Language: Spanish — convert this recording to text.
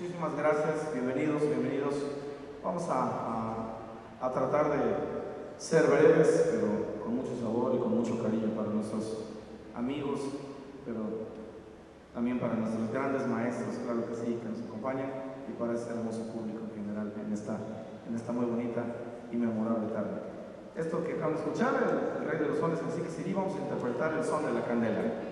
Muchísimas gracias, bienvenidos, bienvenidos. Vamos a, a, tratar de ser breves, pero con mucho sabor y con mucho cariño para nuestros amigos, pero también para nuestros grandes maestros, claro que sí, que nos acompañan, y para este hermoso público en general en esta, en esta muy bonita y memorable tarde. Esto que acabamos de escuchar, el, el Rey de los Sones, así que sí, vamos a interpretar el son de la candela.